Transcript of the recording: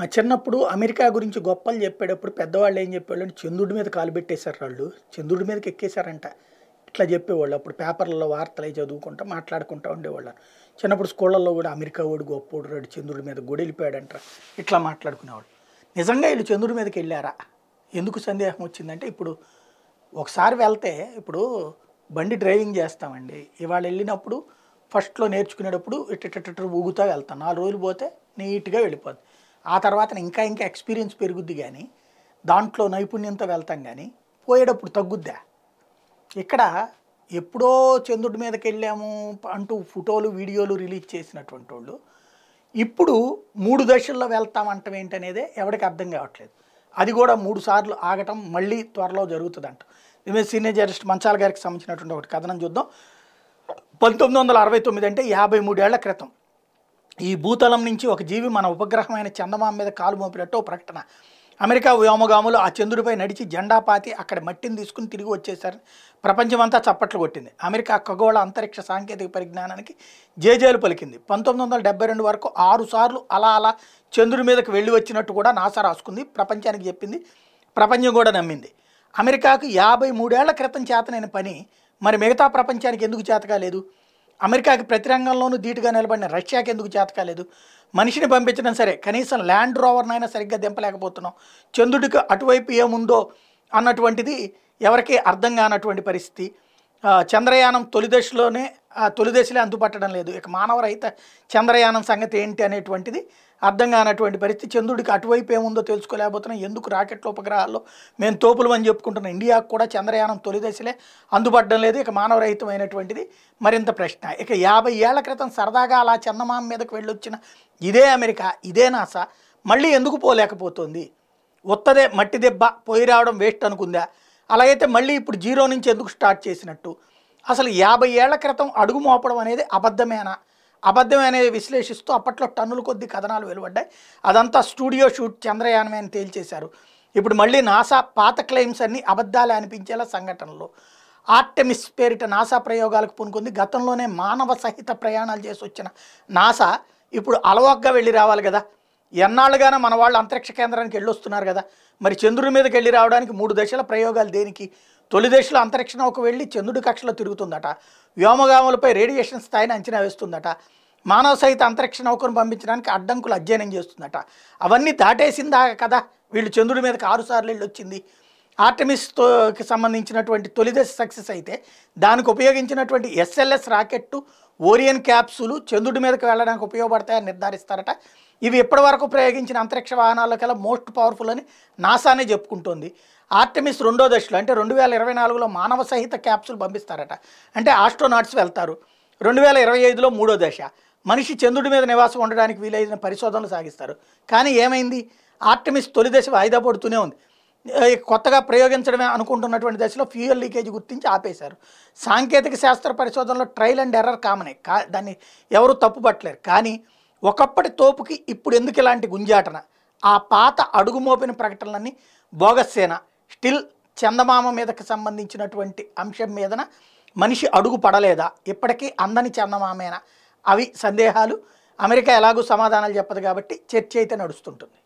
మా చిన్నప్పుడు అమెరికా గురించి గొప్పలు చెప్పేటప్పుడు పెద్దవాళ్ళు ఏం చెప్పేవాళ్ళు అంటే చంద్రుడి మీద కాలు పెట్టేశారు వాళ్ళు. చంద్రుడి మీదకి ఎక్కేశారంట. ఇట్లా చెప్పేవాళ్ళు. అప్పుడు పేపర్లలో వార్తలు చదువుకుంటా మాట్లాడుకుంటూ ఉండేవాళ్ళు. చిన్నప్పుడు స్కూళ్ళల్లో కూడా అమెరికా వాడు గొప్పోడు రాడు చంద్రుడి మీద గుడి వెళ్ళిపోయాడంట ఇట్లా మాట్లాడుకునేవాళ్ళు. నిజంగా వీళ్ళు చంద్రుడి మీదకి వెళ్ళారా? ఎందుకు సందేహం వచ్చిందంటే ఇప్పుడు ఒకసారి వెళ్తే ఇప్పుడు బండి డ్రైవింగ్ చేస్తామండి. ఇవాళ వెళ్ళినప్పుడు ఫస్ట్లో నేర్చుకునేటప్పుడు ఇట్ట ఊగుతా వెళ్తాం. నాలుగు రోజులు పోతే నీట్గా వెళ్ళిపోద్ది. ఆ తర్వాత ఇంకా ఇంకా ఎక్స్పీరియన్స్ పెరుగుద్ది కానీ దాంట్లో నైపుణ్యంతో వెళ్తాం కానీ పోయేటప్పుడు తగ్గుద్దా? ఇక్కడ ఎప్పుడో చంద్రుడి మీదకి వెళ్ళాము అంటూ ఫోటోలు వీడియోలు రిలీజ్ చేసినటువంటి వాళ్ళు ఇప్పుడు మూడు దశల్లో వెళ్తామంటం ఏంటనేదే ఎవరికి అర్థం కావట్లేదు. అది కూడా మూడు సార్లు ఆగటం మళ్ళీ త్వరలో జరుగుతుందంట. దీని సీనియర్ జర్నలిస్ట్ మంచాల గారికి సంబంధించినటువంటి ఒకటి కథనం చూద్దాం. పంతొమ్మిది వందల అరవై తొమ్మిది అంటే యాభై మూడేళ్ళ క్రితం. ఈ భూతలం నుంచి ఒక జీవి మన ఉపగ్రహమైన చందమామ మీద కాలు మోపినట్టు ప్రకటన. అమెరికా వ్యోమగాములు ఆ చంద్రుడిపై నడిచి జెండా పాతి అక్కడ మట్టిని తీసుకుని తిరిగి వచ్చేసారు ప్రపంచమంతా చప్పట్లు కొట్టింది. అమెరికా ఖగోళ అంతరిక్ష సాంకేతిక పరిజ్ఞానానికి జేజేలు పలికింది. పంతొమ్మిది వందల డెబ్బై రెండు వరకు ఆరు సార్లు అలా అలా చంద్రుడి మీదకి వెళ్ళి వచ్చినట్టు కూడా నాసా రాసుకుంది. ప్రపంచానికి చెప్పింది. ప్రపంచం కూడా నమ్మింది. అమెరికాకు యాభై మూడేళ్ళ క్రితం చేతనైన పని. మరి మిగతా ప్రపంచానికి ఎందుకు చేతగా లేదు అమెరికాకి ప్రతి రంగంలోనూ ధీటుగా నిలబడిన రష్యాకి ఎందుకు చేతకాలేదు మనిషిని పంపించడం సరే కనీసం ల్యాండ్ రోవర్నైనా సరిగ్గా దింపలేకపోతున్నాం. చంద్రుడికి అటువైపు ఏముందో అన్నటువంటిది ఎవరికీ అర్థం కానటువంటి పరిస్థితి. చంద్రయానం తొలి దశలోనే తొలి దశలే అందుపట్టడం లేదు. ఇక మానవరహిత చంద్రయానం సంగతి ఏంటి అనేటువంటిది అర్థం కానటువంటి పరిస్థితి. చంద్రుడికి అటువైపు ఏముందో తెలుసుకోలేకపోతున్నాం ఎందుకు రాకెట్ల ఉపగ్రహాల్లో మేము తోపులు అని చెప్పుకుంటున్నాం ఇండియాకు కూడా చంద్రయానం తొలి దశలే అందుపడడం లేదు. ఇక మానవరహితమైనటువంటిది మరింత ప్రశ్న. ఇక యాభై ఏళ్ళ క్రితం సరదాగా అలా చందమామ మీదకు వెళ్ళొచ్చిన ఇదే అమెరికా ఇదే నాసా మళ్ళీ ఎందుకు పోలేకపోతుంది? ఉత్తదే మట్టి దెబ్బ పోయి రావడం వేస్ట్ అనుకుందా? అలాగైతే మళ్ళీ ఇప్పుడు జీరో నుంచి ఎందుకు స్టార్ట్ చేసినట్టు? అసలు యాభై ఏళ్ళ క్రితం అడుగు మోపడం అనేది అబద్ధమేనా? అబద్ధం అనేది విశ్లేషిస్తూ అప్పట్లో టన్నుల కొద్ది కథనాలు వెలువడ్డాయి. అదంతా స్టూడియో షూట్ చంద్రయానమే అని తేల్చేశారు. ఇప్పుడు మళ్ళీ నాసా పాత క్లెయిమ్స్ అన్ని అబద్ధాలే అనిపించేలా సంఘటనలు. ఆర్టెమిస్ పేరిట నాసా ప్రయోగాలకు పూనుకుంది. గతంలోనే మానవ సహిత ప్రయాణాలు చేసి వచ్చిన నాసా ఇప్పుడు అలవాగ్గా వెళ్ళి రావాలి కదా. ఎన్నాళ్ళుగానే మన వాళ్ళు అంతరిక్ష కేంద్రానికి వెళ్ళొస్తున్నారు కదా. మరి చంద్రుడి మీదకి వెళ్ళి రావడానికి మూడు దశల ప్రయోగాలు దేనికి? తొలి దశలో అంతరిక్ష నౌక వెళ్ళి చంద్రుడి కక్షలో తిరుగుతుందట. వ్యోమగాములపై రేడియేషన్ స్థాయిని అంచనా వేస్తుందట. మానవ సహిత అంతరిక్ష నౌకను పంపించడానికి అడ్డంకులు అధ్యయనం చేస్తుందట. అవన్నీ దాటేసిందా కదా. వీళ్ళు చంద్రుడి మీదకి ఆరు సార్లు వెళ్ళి వచ్చింది. ఆర్టమిస్తోకి సంబంధించినటువంటి తొలి దశ సక్సెస్ అయితే దానికి ఉపయోగించినటువంటి ఎస్ఎల్ఎస్ రాకెట్టు ఓరియన్ క్యాప్సులు చంద్రుడి మీదకి వెళ్ళడానికి ఉపయోగపడతాయని నిర్ధారిస్తారట. ఇవి ఇప్పటివరకు ప్రయోగించిన అంతరిక్ష వాహనాల కల్లా మోస్ట్ పవర్ఫుల్ అని నాసానే చెప్పుకుంటోంది. ఆర్టమిస్ రెండో దశలో అంటే రెండు వేల ఇరవై నాలుగులో మానవ సహిత క్యాప్సూల్ పంపిస్తారట. అంటే ఆస్ట్రోనాట్స్ వెళ్తారు. రెండు వేల ఇరవై ఐదులో మూడో దశ. మనిషి చంద్రుడి మీద నివాసం ఉండడానికి వీలైన పరిశోధనలు సాగిస్తారు. కానీ ఏమైంది? ఆర్టమిస్ తొలి దశ వాయిదా పడుతూనే ఉంది. కొత్తగా ప్రయోగించడమే అనుకుంటున్నటువంటి దశలో ఫ్యూయల్ లీకేజ్ గుర్తించి ఆపేశారు. సాంకేతిక శాస్త్ర పరిశోధనలో ట్రయల్ అండ్ ఎర్రర్ కామనే. కా దాన్ని ఎవరు తప్పుపట్టలేరు కానీ ఒకప్పటి తోపుకి ఇప్పుడు ఎందుకు ఇలాంటి గుంజాటన? ఆ పాత అడుగు మోపిన ప్రకటనలన్నీ బోగస్సేన స్టిల్ చందమామ మీదకి సంబంధించినటువంటి అంశం మీదన మనిషి అడుగు పడలేదా? ఇప్పటికీ అందని చందమామేనా? అవి సందేహాలు. అమెరికా ఎలాగూ సమాధానాలు చెప్పదు కాబట్టి చర్చ అయితే నడుస్తుంటుంది.